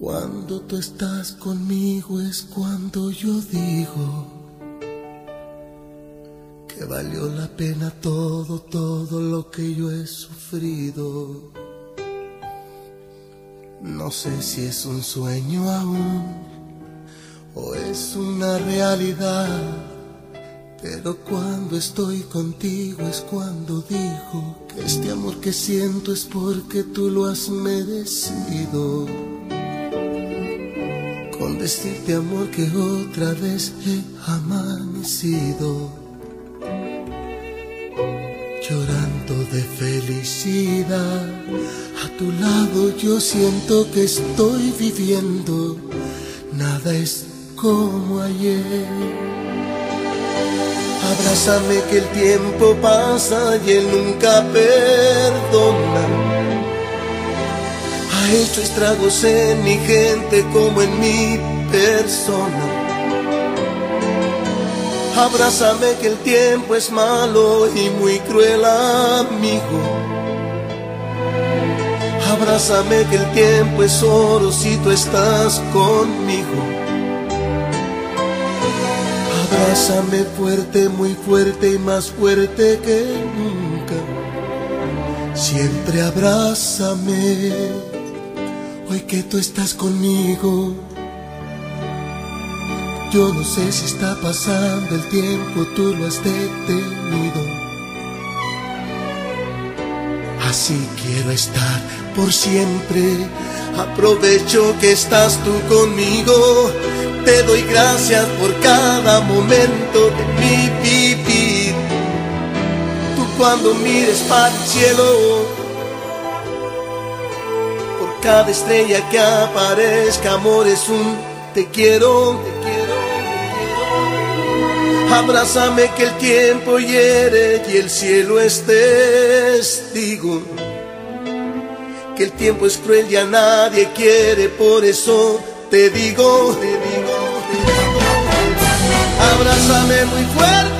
Cuando tú estás conmigo es cuando yo digo que valió la pena todo, todo lo que yo he sufrido. No sé si es un sueño aún o es una realidad, pero cuando estoy contigo es cuando digo que este amor que siento es porque tú lo has merecido con decirte amor que otra vez he amanecido llorando de felicidad. A tu lado yo siento que estoy viviendo, nada es como ayer. Abrázame que el tiempo pasa y él nunca perdona hecho estragos en mi gente como en mi persona. Abrázame que el tiempo es malo y muy cruel amigo. Abrázame que el tiempo es oro si tú estás conmigo. Abrázame fuerte, muy fuerte y más fuerte que nunca. Siempre abrázame hoy que tú estás conmigo. Yo no sé si está pasando el tiempo, tú lo has detenido. Así quiero estar por siempre. Aprovecho que estás tú conmigo. Te doy gracias por cada momento de mi vivir. Tú cuando mires para el cielo cada estrella que aparezca, amor, es un te quiero, te quiero, te quiero. Abrázame que el tiempo hiere y el cielo es testigo. Que el tiempo es cruel y a nadie quiere, por eso te digo, te digo, te digo. Abrázame muy fuerte,